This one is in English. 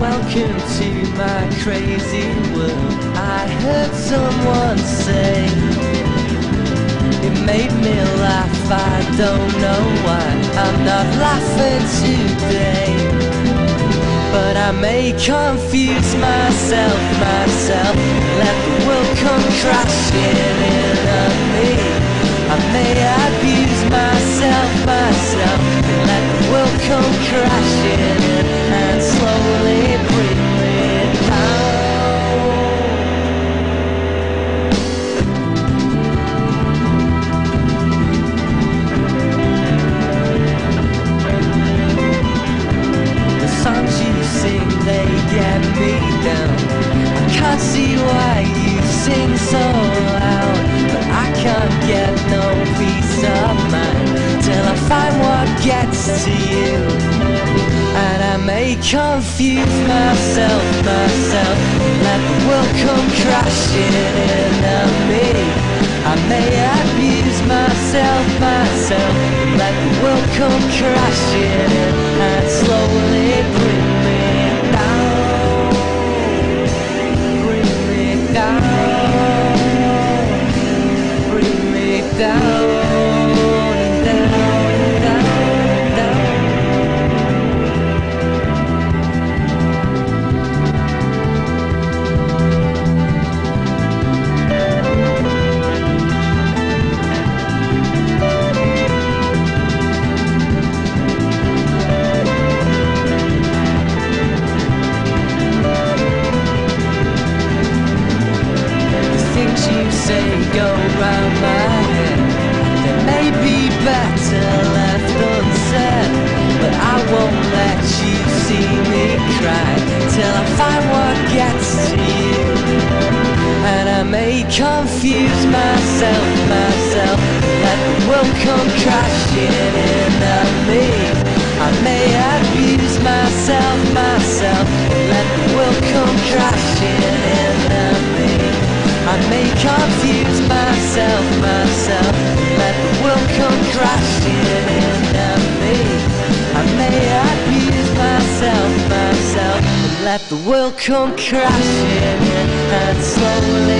Welcome to my crazy world. I heard someone say it made me laugh. I don't know why I'm not laughing today. But I may confuse myself, myself. Let the world come crashing in on me. I may abuse myself, myself. Let the world come crashing to you. And I may confuse myself, myself. Let the world come crashing in on me. I may abuse myself, myself. Let the world come crashing in and slowly bring me down. Bring me down. Bring me down. Say go round my head. They may be better left unsaid, but I won't let you see me cry till I find what gets to you. And I may confuse myself, myself. Let the world come crashing in on me. Let the world come crashing in and slowly